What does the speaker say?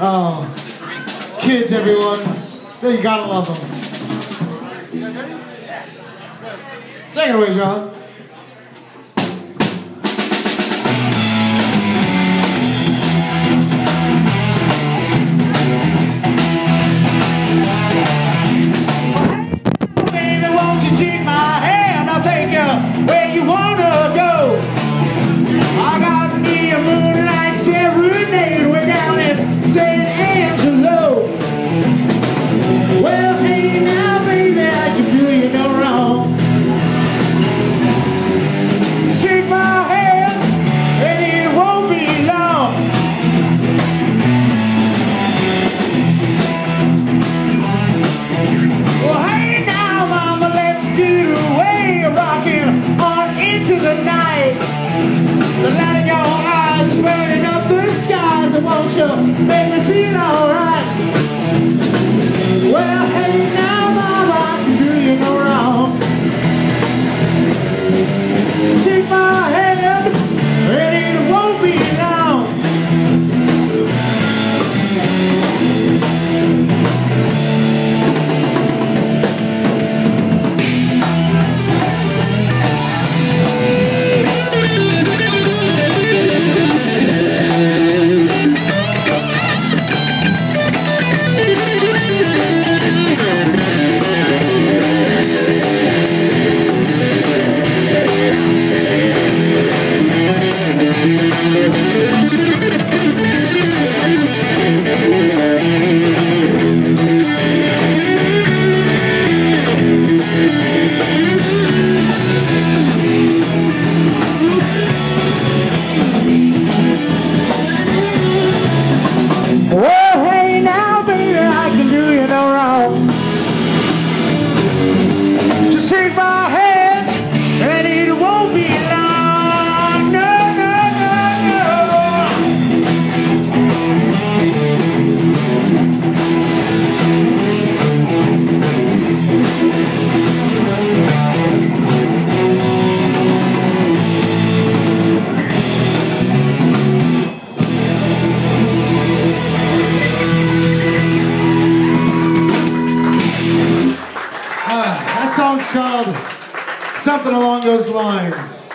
Oh, kids, everyone. You gotta love them. Take it away, John. shook. called something along those lines.